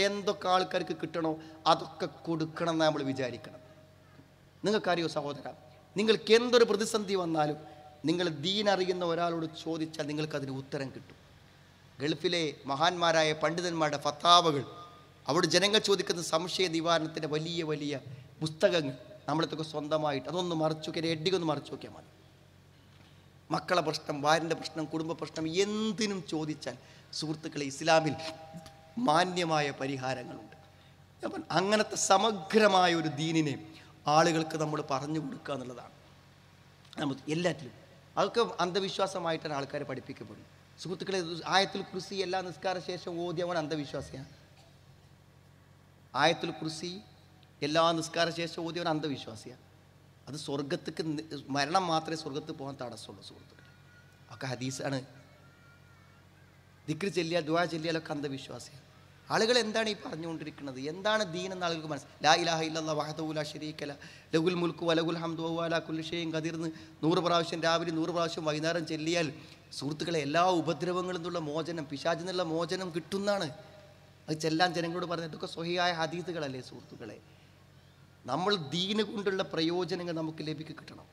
എന്തൊക്കെ ആൾക്കാർക്ക് കിട്ടണോ അതൊക്കെ കൊടുക്കണം എന്ന് നമ്മൾ വിചാരിക്കണം. നിങ്ങൾക്കറിയോ സഹോദര നിങ്ങൾക്ക് എന്തൊരു പ്രതിസന്ധി വന്നാലും നിങ്ങൾ ദീനറിയുന്ന ഒരാളോട് ചോദിച്ചാൽ നിങ്ങൾക്ക് അതിന് ഉത്തരം കിട്ടും. ഗൾഫിലെ മഹാന്മാരായ പണ്ഡിതന്മാരുടെ ഫത്താവകൾ അവിടെ ജനങ്ങൾ ചോദിക്കുന്ന സംശയ നിവാരണത്തിന്റെ വലിയ വലിയ പുസ്തകങ്ങൾ നമ്മളത്തൊക്കെ സ്വന്തമായിട്ട് അതൊന്ന് മറച്ചു നോക്കിയാൽ എഡിക്കൊന്ന് മറച്ചു നോക്കിയാൽ മതി. മക്കളെ പ്രശ്നം ഭാര്യന്റെ പ്രശ്നം കുടുംബ പ്രശ്നം എന്തിനും ചോദിച്ചാൽ സുഹൃത്തുക്കളെ ഇസ്ലാമിൽ മാന്യമായ പരിഹാരങ്ങളുണ്ട്. അപ്പം അങ്ങനത്തെ സമഗ്രമായ ഒരു ദീനിനെ ആളുകൾക്ക് നമ്മൾ പറഞ്ഞു കൊടുക്കുക എന്നുള്ളതാണ്. നമുക്ക് എല്ലാറ്റിലും. അതൊക്കെ അന്ധവിശ്വാസമായിട്ടാണ് ആൾക്കാരെ പഠിപ്പിക്കപ്പെടുന്നത്. സുഹൃത്തുക്കളെ ആയത്തിൽ കുറിസി എല്ലാ നിസ്കാര ശേഷം ഓതിയവൻ അന്ധവിശ്വാസിയാണ്. ആയത്തിൽ കുറിസി എല്ലാ നിസ്കാര ശേഷം ഓതിയവൻ അന്ധവിശ്വാസിയാണ്. അത് സ്വർഗത്തേക്ക് മരണം മാത്രമേ സ്വർഗത്ത് പോകാൻ തടസ്സമുള്ളൂ സുഹൃത്തുക്കളെ. ഒക്കെ ഹദീസാണ്. ദിക്രി ചെല്ലിയാൽ ദുആ ചെല്ലിയാലൊക്കെ അന്ധവിശ്വാസിയാണ്. ആളുകൾ എന്താണ് ഈ പറഞ്ഞുകൊണ്ടിരിക്കുന്നത്? എന്താണ് ദീൻ എന്ന ആളുകൾക്ക് മനസ്സ് ലാ ഇലാഹ ഇല്ലല്ലാഹ് വഹദഹു ലാ ശരീക ലഹ് ലഹുൽ മുൽക്കു വലഹുൽ ഹംദു ഷൈഇൻ ഖദീർന്ന് നൂറ് പ്രാവശ്യം രാവിലെ നൂറ് പ്രാവശ്യം വൈകുന്നേരം ചെല്ലിയാൽ സുഹൃത്തുക്കളെ എല്ലാ ഉപദ്രവങ്ങളിൽ നിന്നുള്ള മോചനം പിശാചിൽ നിന്നുള്ള മോചനം കിട്ടുന്നതാണ് അത് ചെല്ലാൻ ജനങ്ങളോട് പറഞ്ഞത്. ഇതൊക്കെ സ്വഹിയായ ഹദീസുകളല്ലേ സുഹൃത്തുക്കളെ? നമ്മൾ ദീന് കൊണ്ടുള്ള പ്രയോജനങ്ങൾ നമുക്ക് ലഭിക്കുക കിട്ടണം.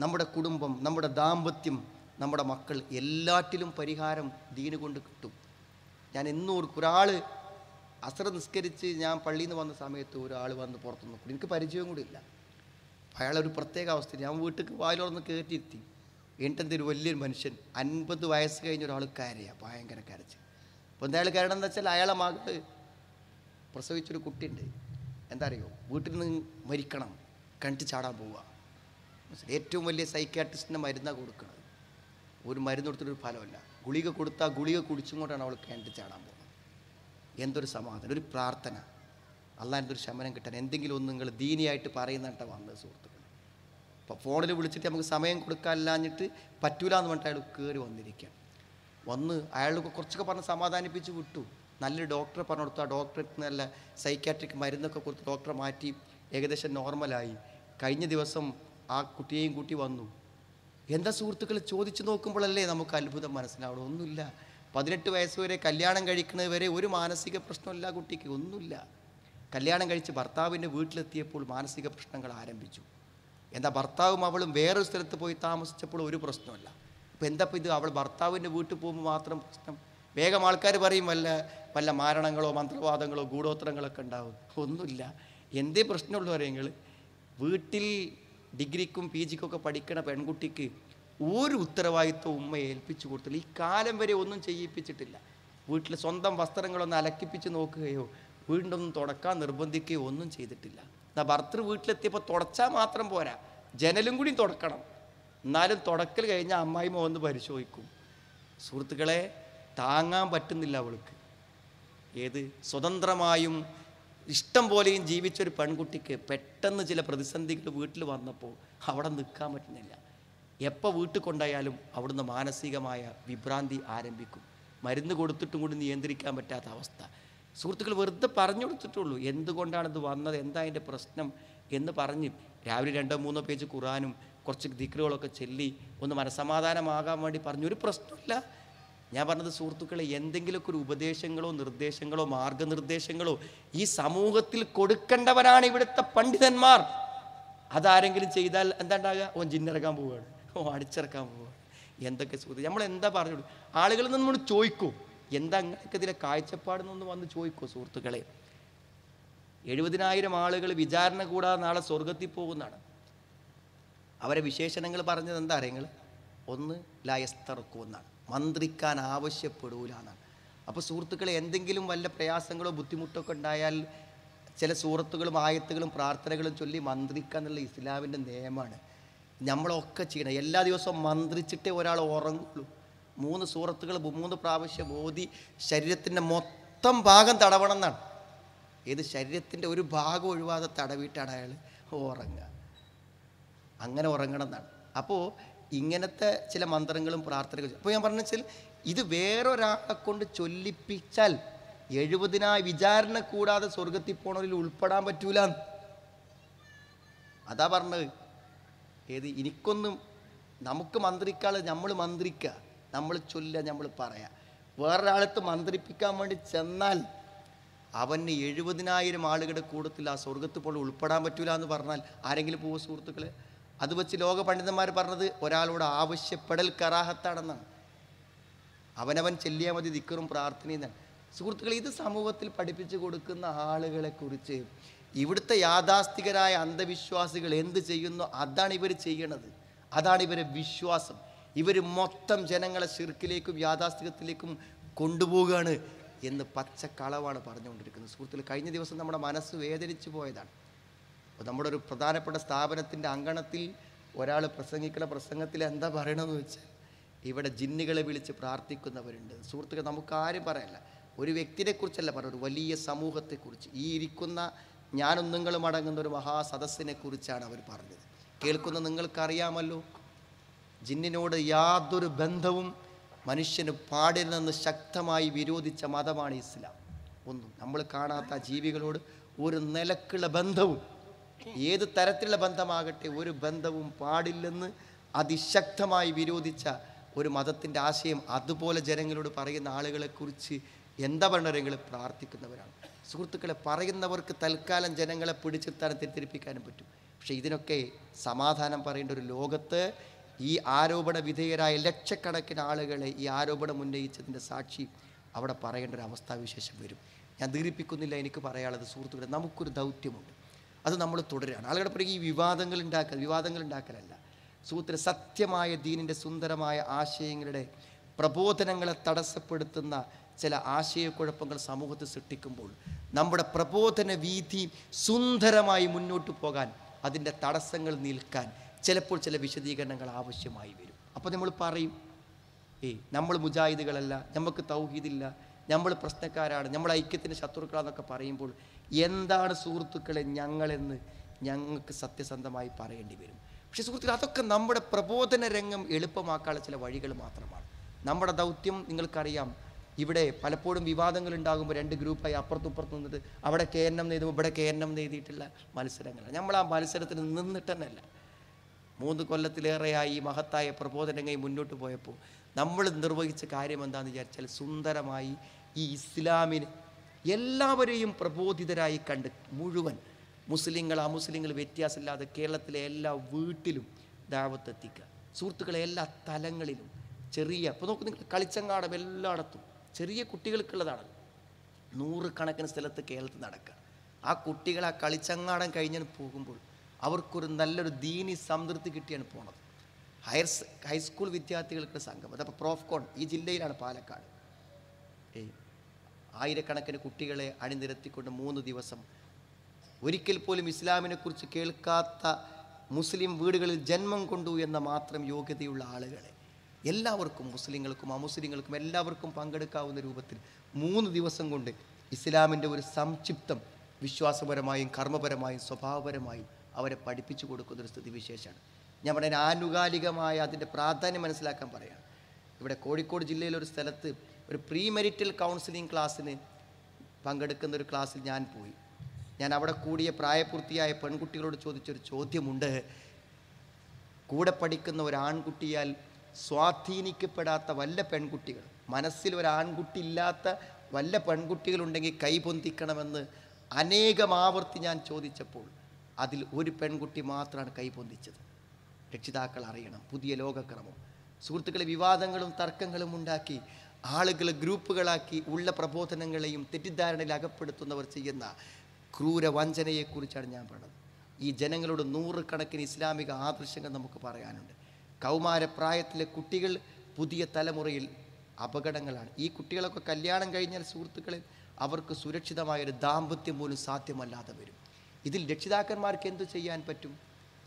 നമ്മുടെ കുടുംബം നമ്മുടെ ദാമ്പത്യം നമ്മുടെ മക്കൾ എല്ലാറ്റിലും പരിഹാരം ദീന് കൊണ്ട് കിട്ടും. ഞാൻ എന്നോർക്കും ഒരാൾ അസർ നിസ്കരിച്ച് ഞാൻ പള്ളിയിൽ നിന്ന് വന്ന സമയത്ത് ഒരാൾ വന്ന് പുറത്തു നോക്കും എനിക്ക് പരിചയം കൂടി ഇല്ല. അയാളൊരു പ്രത്യേക അവസ്ഥ ഞാൻ വീട്ടിൽ വായിലോർന്ന് കയറ്റിയിരുത്തി എന്നിട്ട് ഒരു വലിയൊരു മനുഷ്യൻ. അൻപത് വയസ്സ് കഴിഞ്ഞ ഒരാൾ കരയാ ഭയങ്കര കരച്ച് അപ്പോൾ എന്താ അയാൾ കരയണം എന്ന് വെച്ചാൽ അയാളെ മകൾ പ്രസവിച്ചൊരു കുട്ടിയുണ്ട്. എന്താ അറിയോ? വീട്ടിൽ നിന്ന് മരിക്കണം. കണ്ടിട്ട് ചാടാൻ പോവുക ഏറ്റവും വലിയ സൈക്കാട്രിസ്റ്റിന്റെ മരുന്നാണ് കൊടുക്കുന്നത് ഒരു മരുന്ന് കൊടുത്തിട്ടൊരു ഫലമല്ല. ഗുളിക കൊടുത്താൽ ഗുളിക കുടിച്ചും കൊണ്ടാണ് അവൾ കിണറ്റ് ചാടാൻ പോകുന്നത് എന്തൊരു സമാധാനം ഒരു പ്രാർത്ഥന. അള്ളാന്റെ ഒരു ശമനം കിട്ടാൻ എന്തെങ്കിലും ഒന്ന് നിങ്ങൾ ദീനിയായിട്ട് പറയുന്നിട്ട് വന്നത് സുഹൃത്തുക്കൾ അപ്പോൾ ഫോണിൽ വിളിച്ചിട്ട് നമുക്ക് സമയം കൊടുക്കാനില്ലാഞ്ഞിട്ട് പറ്റൂല എന്ന് പറഞ്ഞിട്ട് അയാൾ കയറി വന്നിരിക്കുക വന്ന് അയാൾക്ക് കുറച്ചൊക്കെ പറഞ്ഞ് സമാധാനിപ്പിച്ച് വിട്ടു. നല്ലൊരു ഡോക്ടറെ പറഞ്ഞു കൊടുത്തു. ആ ഡോക്ടറെ നല്ല സൈക്കാട്രിക് മരുന്നൊക്കെ കൊടുത്ത് ഡോക്ടറെ മാറ്റി ഏകദേശം നോർമലായി കഴിഞ്ഞ ദിവസം ആ കുട്ടിയെയും കൂട്ടി വന്നു. എന്താ സുഹൃത്തുക്കൾ ചോദിച്ചു നോക്കുമ്പോഴല്ലേ നമുക്ക് അത്ഭുതം മനസ്സിലാവുള്ളൂ? ഒന്നുമില്ല. പതിനെട്ട് വയസ്സ് വരെ കല്യാണം കഴിക്കുന്നത് വരെ ഒരു മാനസിക പ്രശ്നമില്ല കുട്ടിക്ക് ഒന്നുമില്ല. കല്യാണം കഴിച്ച് ഭർത്താവിന്റെ വീട്ടിലെത്തിയപ്പോൾ മാനസിക പ്രശ്നങ്ങൾ ആരംഭിച്ചു. എന്താ ഭർത്താവും അവളും വേറൊരു സ്ഥലത്ത് പോയി താമസിച്ചപ്പോൾ ഒരു പ്രശ്നമല്ല അപ്പോൾ എന്താ ഇത്? അവൾ ഭർത്താവിന്റെ വീട്ടിൽ പോകുമ്പോൾ മാത്രം പ്രശ്നം. വേഗം ആൾക്കാർ പറയും വല്ല വല്ല മാരണങ്ങളോ മന്ത്രവാദങ്ങളോ ഗൂഢോത്രങ്ങളൊക്കെ ഉണ്ടാവും. ഒന്നുമില്ല. എന്തേ പ്രശ്നമുള്ളൂ നിങ്ങൾ വീട്ടിൽ ഡിഗ്രിക്കും പി ജിക്കൊക്കെ പഠിക്കണ പെൺകുട്ടിക്ക് ഒരു ഉത്തരവാദിത്വം ഉമ്മയെ ഏൽപ്പിച്ചു കൊടുത്തില്ല. ഈ കാലം വരെ ഒന്നും ചെയ്യിപ്പിച്ചിട്ടില്ല. വീട്ടിൽ സ്വന്തം വസ്ത്രങ്ങളൊന്ന് അലക്കിപ്പിച്ച് നോക്കുകയോ വീണ്ടും തുടക്കാൻ നിർബന്ധിക്കുകയോ ഒന്നും ചെയ്തിട്ടില്ല. എന്നാൽ ഭർത്തൃ വീട്ടിലെത്തിയപ്പോൾ തുടച്ചാൽ മാത്രം പോരാ. ജനലും കൂടി തുടക്കണം. എന്നാലും തുടക്കൽ കഴിഞ്ഞാൽ അമ്മായിമ ഒന്ന് പരിശോധിക്കും. സുഹൃത്തുക്കളെ താങ്ങാൻ പറ്റുന്നില്ല അവൾക്ക്. ഏത്? സ്വതന്ത്രമായും ഇഷ്ടം പോലെയും ജീവിച്ചൊരു പെൺകുട്ടിക്ക് പെട്ടെന്ന് ചില പ്രതിസന്ധികൾ വീട്ടിൽ വന്നപ്പോൾ അവിടെ നിൽക്കാൻ പറ്റുന്നില്ല. എപ്പോൾ വീട്ടിൽ കൊണ്ടായാലും അവിടുന്ന് മാനസികമായ വിഭ്രാന്തി ആരംഭിക്കും. മരുന്ന് കൊടുത്തിട്ടും കൂടി നിയന്ത്രിക്കാൻ പറ്റാത്ത അവസ്ഥ. സുഹൃത്തുക്കൾ വെറുതെ പറഞ്ഞു കൊടുത്തിട്ടുള്ളൂ. എന്തുകൊണ്ടാണ് ഇത് വന്നത്? എന്താ അതിന്റെ പ്രശ്നം? എന്ന് പറഞ്ഞ് രാവിലെ രണ്ടോ മൂന്നോ പേജ് ഖുറാനും കുറച്ച് ദിക്റുകളൊക്കെ ചെല്ലി ഒന്ന് മനസമാധാനമാകാൻ വേണ്ടി പറഞ്ഞു. ഒരു പ്രശ്നമില്ല ഞാൻ പറഞ്ഞത് സുഹൃത്തുക്കളെ എന്തെങ്കിലുമൊക്കെ ഒരു ഉപദേശങ്ങളോ നിർദ്ദേശങ്ങളോ മാർഗനിർദ്ദേശങ്ങളോ ഈ സമൂഹത്തിൽ കൊടുക്കേണ്ടവരാണ് ഇവിടുത്തെ പണ്ഡിതന്മാർ. അതാരെങ്കിലും ചെയ്താൽ എന്താ ഉണ്ടാകുക ഓൻ ജിന്നിറങ്ങാൻ പോവുകയാണ്. അടിച്ചിറക്കാൻ പോവുക എന്തൊക്കെ സുഹൃത്ത് നമ്മൾ എന്താ പറഞ്ഞു ആളുകളിൽ നിന്ന് നമ്മൾ ചോദിക്കും. എന്താ അങ്ങനെയൊക്കെ ഇതിലെ കാഴ്ചപ്പാടെന്നൊന്ന് വന്ന് ചോദിക്കോ സുഹൃത്തുക്കളെ? എഴുപതിനായിരം ആളുകൾ വിചാരണ കൂടാതെ നാളെ സ്വർഗത്തിൽ പോകുന്നതാണ്. അവരെ വിശേഷണങ്ങൾ പറഞ്ഞത് എന്താ അറിയങ്ങൾ ഒന്ന് ലായസ്തറക്കു എന്നാണ്. മന്ത്രിക്കാൻ ആവശ്യപ്പെടൂല എന്നാണ്. അപ്പോൾ സുഹൃത്തുക്കളെ എന്തെങ്കിലും വല്ല പ്രയാസങ്ങളോ ബുദ്ധിമുട്ടൊക്കെ ഉണ്ടായാൽ ചില സൂറത്തുകളും ആയത്തുകളും പ്രാർത്ഥനകളും ചൊല്ലി മന്ത്രിക്കുക എന്നുള്ള ഇസ്ലാമിന്റെ നിയമമാണ്. നമ്മളൊക്കെ ചെയ്യണം. എല്ലാ ദിവസവും മന്ത്രിച്ചിട്ടേ ഒരാൾ ഉറങ്ങുള്ളൂ. മൂന്ന് സൂറത്തുകൾ മൂന്ന് പ്രാവശ്യം ഓതി ശരീരത്തിന്റെ മൊത്തം ഭാഗം തടവണം എന്നാണ്. ഏത് ശരീരത്തിന്റെ ഒരു ഭാഗം ഒഴിവാതെ തടവിയിട്ടാണ് അയാൾ ഉറങ്ങുക. അങ്ങനെ ഉറങ്ങണം എന്നാണ്. അപ്പോൾ ഇങ്ങനത്തെ ചില മന്ത്രങ്ങളും പ്രാർത്ഥനകളും അപ്പോൾ ഞാൻ പറഞ്ഞു വെച്ചാൽ ഇത് വേറൊരാളെ കൊണ്ട് ചൊല്ലിപ്പിച്ചാൽ എഴുപതിനായി വിചാരണ കൂടാതെ സ്വർഗത്തിൽ പോണവരിൽ ഉൾപ്പെടാൻ പറ്റൂല അതാ പറഞ്ഞത്. ഏത് എനിക്കൊന്നും നമുക്ക് മന്ത്രിക്കാൾ നമ്മൾ മന്ത്രിക്കുക നമ്മൾ ചൊല്ലുക നമ്മൾ പറയാം. വേറൊരാളത്ത് മന്ത്രിപ്പിക്കാൻ വേണ്ടി ചെന്നാൽ അവന് എഴുപതിനായിരം ആളുകളുടെ കൂട്ടത്തിൽ ആ സ്വർഗത്ത് പോലെ ഉൾപ്പെടാൻ പറ്റൂല എന്ന് പറഞ്ഞാൽ ആരെങ്കിലും പോവോ സുഹൃത്തുക്കളെ? അത് വെച്ച് ലോക പണ്ഡിതന്മാർ പറഞ്ഞത് ഒരാളോട് ആവശ്യപ്പെടൽ കറാഹത്താണെന്നാണ്. അവനവൻ ചെല്ലിയാൽ മതി ദിക്കറും പ്രാർത്ഥനയും തന്നെ. സുഹൃത്തുക്കളെ ഇത് സമൂഹത്തിൽ പഠിപ്പിച്ചു കൊടുക്കുന്ന ആളുകളെ കുറിച്ച് ഇവിടുത്തെ യാഥാസ്ഥികരായ അന്ധവിശ്വാസികൾ എന്ത് ചെയ്യുന്നു? അതാണ് ഇവർ ചെയ്യണത്. അതാണ് ഇവരെ വിശ്വാസം. ഇവർ മൊത്തം ജനങ്ങളെ ശിർക്കിലേക്കും യാഥാസ്ഥികത്തിലേക്കും കൊണ്ടുപോവുകയാണ് എന്ന് പച്ചക്കളവാണ് പറഞ്ഞുകൊണ്ടിരിക്കുന്നത്. സുഹൃത്തുക്കൾ കഴിഞ്ഞ ദിവസം നമ്മുടെ മനസ്സ് വേദനിച്ചു പോയതാണ്. അപ്പോൾ നമ്മുടെ ഒരു പ്രധാനപ്പെട്ട സ്ഥാപനത്തിന്റെ അങ്കണത്തിൽ ഒരാൾ പ്രസംഗിക്കുന്ന പ്രസംഗത്തിൽ എന്താ പറയണമെന്ന് വെച്ചാൽ ഇവിടെ ജിന്നുകളെ വിളിച്ച് പ്രാർത്ഥിക്കുന്നവരുണ്ട്. സുഹൃത്തുക്കൾ നമുക്ക് ആരും പറയല്ല. ഒരു വ്യക്തിയെക്കുറിച്ചല്ല പറയുന്നത് ഒരു വലിയ സമൂഹത്തെക്കുറിച്ച്. ഈ ഇരിക്കുന്ന ഞാനും നിങ്ങളും അടങ്ങുന്ന ഒരു മഹാസദസ്സിനെ കുറിച്ചാണ് അവർ പറഞ്ഞത്. കേൾക്കുന്ന നിങ്ങൾക്കറിയാമല്ലോ? ജിന്നിനോട് യാതൊരു ബന്ധവും മനുഷ്യന് പാടില്ലെന്ന് ശക്തമായി വിരോധിച്ച മതമാണ് ഇസ്ലാം. ഒന്നും നമ്മൾ കാണാത്ത ജീവികളോട് ഒരു നിലക്കുള്ള ബന്ധവും ഏത് തരത്തിലുള്ള ബന്ധമാകട്ടെ ഒരു ബന്ധവും പാടില്ലെന്ന് അതിശക്തമായി വിരോധിച്ച ഒരു മതത്തിന്റെ ആശയം അതുപോലെ ജനങ്ങളോട് പറയുന്ന ആളുകളെക്കുറിച്ച് എന്താ പറഞ്ഞെങ്കിലും പ്രാർത്ഥിക്കുന്നവരാണ്. സുഹൃത്തുക്കളെ പറയുന്നവർക്ക് തൽക്കാലം ജനങ്ങളെ പിടിച്ചിർത്താനും തെറ്റിദ്ധരിപ്പിക്കാനും പറ്റും. പക്ഷേ ഇതിനൊക്കെ സമാധാനം പറയേണ്ട ഒരു ലോകത്ത് ഈ ആരോപണ വിധേയരായ ലക്ഷക്കണക്കിന് ആളുകളെ ഈ ആരോപണം ഉന്നയിച്ചതിന്റെ സാക്ഷി അവിടെ പറയേണ്ട ഒരു അവസ്ഥാവിശേഷം വരും. ഞാൻ ദീർഘിപ്പിക്കുന്നില്ല എനിക്ക് പറയാനുള്ളത് സുഹൃത്തുക്കളെ നമുക്കൊരു ദൗത്യമുണ്ട്. അത് നമ്മൾ തുടരുകയാണ്. ആളുകളുടെ പുറകെ ഈ വിവാദങ്ങൾ ഉണ്ടാക്കൽ വിവാദങ്ങൾ ഉണ്ടാക്കലല്ല. സുഹൃത്തിന് സത്യമായ ദീനിന്റെ സുന്ദരമായ ആശയങ്ങളുടെ പ്രബോധനങ്ങളെ തടസ്സപ്പെടുത്തുന്ന ചില ആശയക്കുഴപ്പങ്ങൾ സമൂഹത്തിൽ സൃഷ്ടിക്കുമ്പോൾ നമ്മുടെ പ്രബോധന വീതി സുന്ദരമായി മുന്നോട്ട് പോകാൻ അതിന്റെ തടസ്സങ്ങൾ നിൽക്കാൻ ചിലപ്പോൾ ചില വിശദീകരണങ്ങൾ ആവശ്യമായി വരും. അപ്പോൾ നമ്മൾ പറയും ഏയ് നമ്മൾ മുജാഹിദുകളല്ല നമുക്ക് തൗഹീദില്ല നമ്മൾ പ്രശ്നക്കാരാണ് നമ്മൾ ഐക്യത്തിന്റെ ശത്രുക്കളാണെന്നൊക്കെ പറയുമ്പോൾ എന്താണ് സുഹൃത്തുക്കളെ ഞങ്ങളെന്ന് ഞങ്ങൾക്ക് സത്യസന്ധമായി പറയേണ്ടി വരും. പക്ഷേ സുഹൃത്തുക്കൾ അതൊക്കെ നമ്മുടെ പ്രബോധന രംഗം എളുപ്പമാക്കാനുള്ള ചില വഴികൾ മാത്രമാണ്. നമ്മുടെ ദൗത്യം നിങ്ങൾക്കറിയാം ഇവിടെ പലപ്പോഴും വിവാദങ്ങൾ ഉണ്ടാകുമ്പോൾ രണ്ട് ഗ്രൂപ്പായി അപ്പുറത്തുപ്പുറത്ത് നിന്നിട്ട് അവിടെ കേരണം നെയ്തു ഇവിടെ കേന്നം നെയ്തിയിട്ടുള്ള മത്സരങ്ങളാണ്. നമ്മൾ ആ മത്സരത്തിൽ നിന്നിട്ട് തന്നെയല്ല മൂന്ന് കൊല്ലത്തിലേറെയായി ഈ മഹത്തായ പ്രബോധനങ്ങൾ മുന്നോട്ട് പോയപ്പോൾ നമ്മൾ നിർവഹിച്ച കാര്യം എന്താണെന്ന് വിചാരിച്ചാൽ സുന്ദരമായി ഈ ഇസ്ലാമിന് എല്ലാവരെയും പ്രബോധിതരായി കണ്ട് മുഴുവൻ മുസ്ലിങ്ങൾ അമുസ്ലിങ്ങൾ വ്യത്യാസമില്ലാതെ കേരളത്തിലെ എല്ലാ വീട്ടിലും ദാവത്തെത്തിക്കുക. സുഹൃത്തുക്കളെ എല്ലാ തലങ്ങളിലും ചെറിയ ഇപ്പോൾ നോക്കൂ നിങ്ങൾ കളിച്ചങ്ങാടം എല്ലായിടത്തും ചെറിയ കുട്ടികൾക്കുള്ളതാണ്. നൂറുകണക്കിന് സ്ഥലത്ത് കേരളത്തിൽ നടക്കുക. ആ കുട്ടികൾ ആ കളിച്ചങ്ങാടം കഴിഞ്ഞു പോകുമ്പോൾ അവർക്കൊരു നല്ലൊരു ദീനി സംതൃപ്തി കിട്ടിയാണ് പോണത്. ഹയർ ഹൈസ്കൂൾ വിദ്യാർത്ഥികൾക്ക് സംഘം അതപ്പോൾ പ്രോഫ്കോൺ ഈ ജില്ലയിലാണ് പാലക്കാട്. ആയിരക്കണക്കിന് കുട്ടികളെ അണിനിരത്തിക്കൊണ്ട് മൂന്ന് ദിവസം ഒരിക്കൽ പോലും ഇസ്ലാമിനെക്കുറിച്ച് കേൾക്കാത്ത മുസ്ലിം വീടുകളിൽ ജന്മം കൊണ്ടു എന്ന മാത്രം യോഗ്യതയുള്ള ആളുകളെ എല്ലാവർക്കും മുസ്ലിങ്ങൾക്കും അമുസ്ലിങ്ങൾക്കും എല്ലാവർക്കും പങ്കെടുക്കാവുന്ന രൂപത്തിൽ മൂന്ന് ദിവസം കൊണ്ട് ഇസ്ലാമിന്റെ ഒരു സംക്ഷിപ്തം വിശ്വാസപരമായും കർമ്മപരമായും സ്വഭാവപരമായും അവരെ പഠിപ്പിച്ചു കൊടുക്കുന്ന ഒരു സ്ഥിതിവിശേഷമാണ്. ഞാൻ പറയുന്നത് ആനുകാലികമായ അതിന്റെ പ്രാധാന്യം മനസ്സിലാക്കാൻ പറയാം ഇവിടെ കോഴിക്കോട് ജില്ലയിലെ ഒരു സ്ഥലത്ത് ഒരു പ്രീ മെരിറ്റൽ കൗൺസിലിംഗ് ക്ലാസ്സിന് പങ്കെടുക്കുന്ന ഒരു ക്ലാസ്സിൽ ഞാൻ പോയി. ഞാൻ അവിടെ കൂടിയ പ്രായപൂർത്തിയായ പെൺകുട്ടികളോട് ചോദിച്ചൊരു ചോദ്യമുണ്ട്. കൂടെ പഠിക്കുന്ന ഒരു ആൺകുട്ടിയാൽ സ്വാധീനിക്കപ്പെടാത്ത വല്ല പെൺകുട്ടികൾ മനസ്സിൽ ഒരു ആൺകുട്ടി ഇല്ലാത്ത വല്ല പെൺകുട്ടികളുണ്ടെങ്കിൽ കൈപൊന്തിക്കണമെന്ന് അനേകം ആവർത്തി ഞാൻ ചോദിച്ചപ്പോൾ അതിൽ ഒരു പെൺകുട്ടി മാത്രമാണ് കൈപൊന്തിച്ചത് രക്ഷിതാക്കൾ അറിയണം പുതിയ ലോകക്രമം. സുഹൃത്തുക്കളെ വിവാദങ്ങളും തർക്കങ്ങളും ഉണ്ടാക്കി ആളുകളെ ഗ്രൂപ്പുകളാക്കി ഉള്ള പ്രബോധനങ്ങളെയും തെറ്റിദ്ധാരണയിൽ അകപ്പെടുത്തുന്നവർ ചെയ്യുന്ന ക്രൂര വഞ്ചനയെക്കുറിച്ചാണ് ഞാൻ പറഞ്ഞത്. ഈ ജനങ്ങളോട് നൂറുകണക്കിന് ഇസ്ലാമിക ആദർശങ്ങൾ നമുക്ക് പറയാനുണ്ട്. കൗമാരപ്രായത്തിലെ കുട്ടികൾ പുതിയ തലമുറയിൽ അപകടങ്ങളാണ്. ഈ കുട്ടികളൊക്കെ കല്യാണം കഴിഞ്ഞാൽ സുഹൃത്തുക്കളെ അവർക്ക് സുരക്ഷിതമായൊരു ദാമ്പത്യം പോലും സാധ്യമല്ലാതെ വരും. ഇതിൽ രക്ഷിതാക്കന്മാർക്ക് എന്തു ചെയ്യാൻ പറ്റും?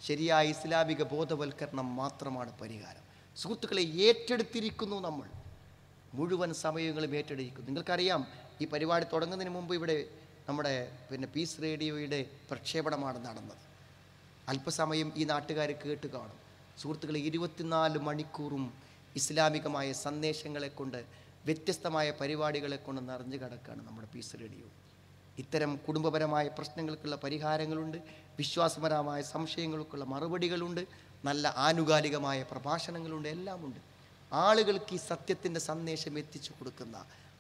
ശരിയായ ഇസ്ലാമിക ബോധവൽക്കരണം മാത്രമാണ് പരിഹാരം. സുഹൃത്തുക്കളെ ഏറ്റെടുത്തിരിക്കുന്നു നമ്മൾ. മുഴുവൻ സമയങ്ങളും ഏറ്റെടുത്തിരിക്കുന്നു. നിങ്ങൾക്കറിയാം ഈ പരിപാടി തുടങ്ങുന്നതിന് മുമ്പ് ഇവിടെ നമ്മുടെ പിന്നെ പീസ് റേഡിയോയുടെ പ്രക്ഷേപണമാണ് നടന്നത്. അല്പസമയം ഈ നാട്ടുകാർ കേട്ട് കാണും. സുഹൃത്തുക്കളെ ഇരുപത്തിനാല് മണിക്കൂറും ഇസ്ലാമികമായ സന്ദേശങ്ങളെ കൊണ്ട് വ്യത്യസ്തമായ പരിപാടികളെ കൊണ്ട് നിറഞ്ഞു കിടക്കുകയാണ് നമ്മുടെ പീസ് റേഡിയോ ഇത്തരം കുടുംബപരമായ പ്രശ്നങ്ങൾക്കുള്ള പരിഹാരങ്ങളുണ്ട് വിശ്വാസപരമായ സംശയങ്ങൾക്കുള്ള മറുപടികളുണ്ട് നല്ല ആനുകാലികമായ പ്രഭാഷണങ്ങളുണ്ട് എല്ലാമുണ്ട്. ആളുകൾക്ക് ഈ സത്യത്തിന്റെ സന്ദേശം എത്തിച്ചു കൊടുക്കുന്ന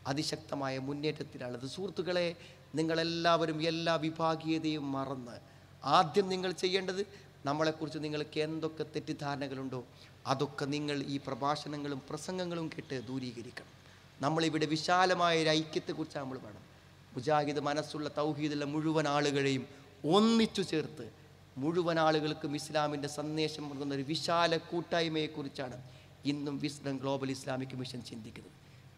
അതിശക്തമായ മുന്നേറ്റത്തിലാണത് സുഹൃത്തുക്കളെ നിങ്ങളെല്ലാവരും എല്ലാ വിഭാഗീയതയും മറന്ന് ആദ്യം നിങ്ങൾ ചെയ്യേണ്ടത് നമ്മളെക്കുറിച്ച് നിങ്ങൾക്ക് എന്തൊക്കെ തെറ്റിദ്ധാരണകളുണ്ടോ അതൊക്കെ നിങ്ങൾ ഈ പ്രഭാഷണങ്ങളും പ്രസംഗങ്ങളും കേട്ട് ദൂരീകരിക്കണം. നമ്മളിവിടെ വിശാലമായ ഒരു ഐക്യത്തെക്കുറിച്ച് നമ്മൾ വേണം മുജാഹിദ് മനസ്സുള്ള തൗഹീദുള്ള മുഴുവൻ ആളുകളെയും ഒന്നിച്ചു ചേർത്ത് മുഴുവൻ ആളുകൾക്കും ഇസ്ലാമിന്റെ സന്ദേശം നൽകുന്ന ഒരു വിശാല കൂട്ടായ്മയെക്കുറിച്ചാണ് ഇന്നും വിസ്ഡം ഗ്ലോബൽ ഇസ്ലാമിക് മിഷൻ ചിന്തിക്കുന്നത്.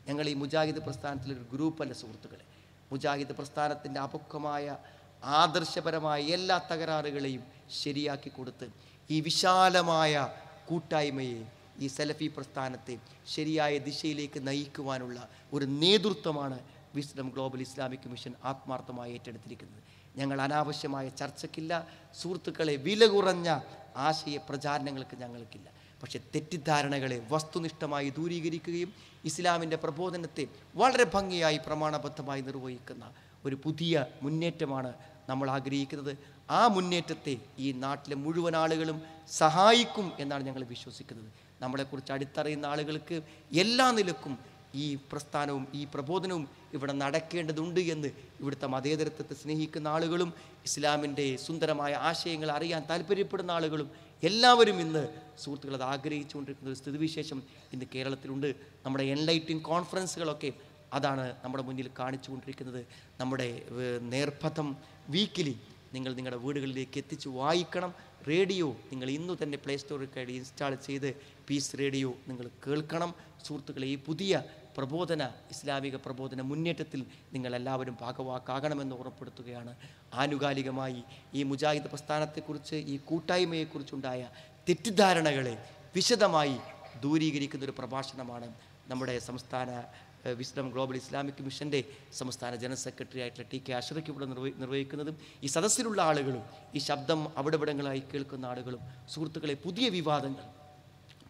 ഞങ്ങൾ ഈ മുജാഹിദ് പ്രസ്ഥാനത്തിലൊരു ഗ്രൂപ്പല്ല സുഹൃത്തുക്കളെ. മുജാഹിദ് പ്രസ്ഥാനത്തിന്റെ അപക്വമായ ആദർശപരമായ എല്ലാ തകരാറുകളെയും ശരിയാക്കി കൊടുത്ത് ഈ വിശാലമായ കൂട്ടായ്മയെ ഈ സലഫി പ്രസ്ഥാനത്തെ ശരിയായ ദിശയിലേക്ക് നയിക്കുവാനുള്ള ഒരു നേതൃത്വമാണ് വിസ്ഡം ഗ്ലോബൽ ഇസ്ലാമിക് മിഷൻ ആത്മാർത്ഥമായി ഏറ്റെടുത്തിരിക്കുന്നത്. ഞങ്ങൾ അനാവശ്യമായ ചർച്ചയ്ക്കില്ല സുഹൃത്തുക്കളെ വില കുറഞ്ഞ ആശയ പ്രചാരണങ്ങൾക്ക് ഞങ്ങൾക്കില്ല. പക്ഷെ തെറ്റിദ്ധാരണകളെ വസ്തുനിഷ്ഠമായി ദൂരീകരിക്കുകയും ഇസ്ലാമിന്റെ പ്രബോധനത്തെ വളരെ ഭംഗിയായി പ്രമാണബദ്ധമായി നിർവഹിക്കുന്ന ഒരു പുതിയ മുന്നേറ്റമാണ് നമ്മൾ ആഗ്രഹിക്കുന്നത്. ആ മുന്നേറ്റത്തെ ഈ നാട്ടിലെ മുഴുവൻ ആളുകളും സഹായിക്കും എന്നാണ് ഞങ്ങൾ വിശ്വസിക്കുന്നത്. നമ്മളെക്കുറിച്ച് അടുത്തറിയുന്ന ആളുകൾക്ക് എല്ലാ നിലക്കും ഈ പ്രസ്ഥാനവും ഈ പ്രബോധനവും ഇവിടെ നടക്കേണ്ടതുണ്ട് എന്ന് ഇവിടുത്തെ മതേതരത്വത്തെ സ്നേഹിക്കുന്ന ആളുകളും ഇസ്ലാമിന്റെ സുന്ദരമായ ആശയങ്ങൾ അറിയാൻ താല്പര്യപ്പെടുന്ന ആളുകളും എല്ലാവരും ഇന്ന് സുഹൃത്തുക്കൾ അത് ആഗ്രഹിച്ചുകൊണ്ടിരിക്കുന്ന ഒരു സ്ഥിതിവിശേഷം ഇന്ന് കേരളത്തിലുണ്ട്. നമ്മുടെ എൻലൈറ്റിംഗ് കോൺഫറൻസുകളൊക്കെ അതാണ് നമ്മുടെ മുന്നിൽ കാണിച്ചു കൊണ്ടിരിക്കുന്നത് നമ്മുടെ നേർപഥം വീക്കിലി നിങ്ങൾ നിങ്ങളുടെ വീടുകളിലേക്ക് എത്തിച്ച് വായിക്കണം. റേഡിയോ നിങ്ങൾ ഇന്നു തന്നെ പ്ലേ സ്റ്റോറിൽ കയറി ഇൻസ്റ്റാൾ ചെയ്ത് പീസ് റേഡിയോ നിങ്ങൾ കേൾക്കണം. സുഹൃത്തുക്കളെ ഈ പുതിയ പ്രബോധന ഇസ്ലാമിക പ്രബോധന മുന്നേറ്റത്തിൽ നിങ്ങൾ എല്ലാവരും ഭാഗവാക്കാകണമെന്ന് ഉറപ്പെടുത്തുകയാണ് ആനുകാലികമായി ഈ മുജാഹിദ് പ്രസ്ഥാനത്തെക്കുറിച്ച് ഈ കൂട്ടായ്മയെക്കുറിച്ചുണ്ടായ തെറ്റിദ്ധാരണകളെ വിശദമായി ദൂരീകരിക്കുന്നൊരു പ്രഭാഷണമാണ് നമ്മുടെ സംസ്ഥാന വിസ്ഡം ഗ്ലോബൽ ഇസ്ലാമിക് മിഷന്റെ സംസ്ഥാന ജനറൽ സെക്രട്ടറി ആയിട്ടുള്ള ടി കെ അഷറയ്ക്ക് ഇവിടെ നിർവഹി നിർവഹിക്കുന്നതും ഈ സദസ്സിലുള്ള ആളുകളും ഈ ശബ്ദം അവിടെവിടങ്ങളായി കേൾക്കുന്ന ആളുകളും സുഹൃത്തുക്കളെ പുതിയ വിവാദങ്ങൾ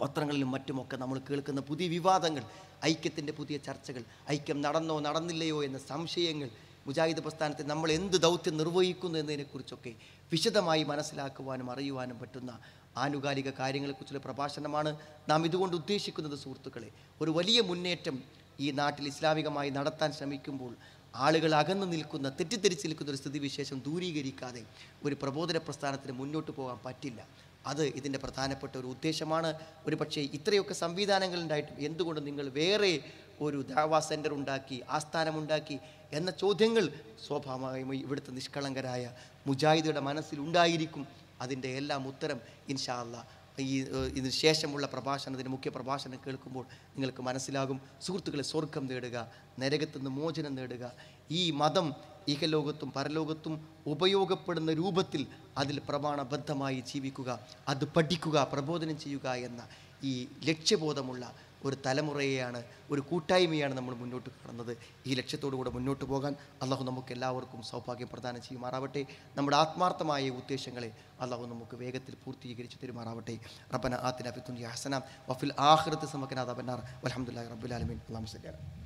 പത്രങ്ങളിലും മറ്റുമൊക്കെ നമ്മൾ കേൾക്കുന്ന പുതിയ വിവാദങ്ങൾ ഐക്യത്തിന്റെ പുതിയ ചർച്ചകൾ ഐക്യം നടന്നോ നടന്നില്ലയോ എന്ന സംശയങ്ങൾ മുജാഹിദ് പ്രസ്ഥാനത്തെ നമ്മൾ എന്ത് ദൗത്യം നിർവഹിക്കുന്നു എന്നതിനെക്കുറിച്ചൊക്കെ വിശദമായി മനസ്സിലാക്കുവാനും അറിയുവാനും പറ്റുന്ന ആനുകാലിക കാര്യങ്ങളെക്കുറിച്ചുള്ള പ്രഭാഷണമാണ് നാം ഇതുകൊണ്ട് ഉദ്ദേശിക്കുന്നത് സുഹൃത്തുക്കളെ. ഒരു വലിയ മുന്നേറ്റം ഈ നാട്ടിൽ ഇസ്ലാമികമായി നടത്താൻ ശ്രമിക്കുമ്പോൾ ആളുകൾ അകന്നു നിൽക്കുന്ന തെറ്റിദ്ധരിച്ച് നിൽക്കുന്ന ഒരു സ്ഥിതിവിശേഷം ദൂരീകരിക്കാതെ ഒരു പ്രബോധന പ്രസ്ഥാനത്തിന് മുന്നോട്ട് പോകാൻ പറ്റില്ല. അത് ഇതിന്റെ പ്രധാനപ്പെട്ട ഒരു ഉദ്ദേശമാണ്. ഒരു പക്ഷേ ഇത്രയൊക്കെ സംവിധാനങ്ങൾ ഉണ്ടായിട്ടും എന്തുകൊണ്ട് നിങ്ങൾ വേറെ ഒരു ദാവാ സെന്റർ ഉണ്ടാക്കി ആസ്ഥാനമുണ്ടാക്കി എന്ന ചോദ്യങ്ങൾ സ്വാഭാവികമായും ഇവിടുത്തെ നിഷ്കളങ്കരായ മുജാഹിദിയുടെ മനസ്സിലുണ്ടായിരിക്കും. അതിന്റെ എല്ലാം ഉത്തരം ഇൻഷാ ഈ ഇതിന് ശേഷമുള്ള പ്രഭാഷണത്തിന് മുഖ്യ പ്രഭാഷണം കേൾക്കുമ്പോൾ നിങ്ങൾക്ക് മനസ്സിലാകും. സുഹൃത്തുക്കളെ സ്വർഗം നേടുക നരകത്തു നിന്ന് മോചനം നേടുക. ഈ മതം ഇഹലോകത്തും പരലോകത്തും ഉപയോഗപ്പെടുന്ന രൂപത്തിൽ അതിൽ പ്രമാണബദ്ധമായി ജീവിക്കുക അത് പഠിക്കുക പ്രബോധനം ചെയ്യുക എന്ന ഈ ലക്ഷ്യബോധമുള്ള ഒരു തലമുറയെയാണ് ഒരു കൂട്ടായ്മയാണ് നമ്മൾ മുന്നോട്ട് കാണുന്നത് ഈ ലക്ഷ്യത്തോടു കൂടെ മുന്നോട്ട് പോകാൻ അള്ളാഹു നമുക്ക് എല്ലാവർക്കും സൗഭാഗ്യം പ്രദാനം ചെയ്യുമാറാവട്ടെ. നമ്മുടെ ആത്മാർത്ഥമായ ഉദ്ദേശങ്ങളെ അള്ളാഹു നമുക്ക് വേഗത്തിൽ പൂർത്തീകരിച്ച് തരുമാറാവട്ടെ. റബ്ബന ആത്തിന ഫിത്തുൻ ഹസന വഫിൽ ആഹ്റത്ത് സമക്കനാഥ ബന്നാർ അലഹമുല്ലാ സല്ലി അലാ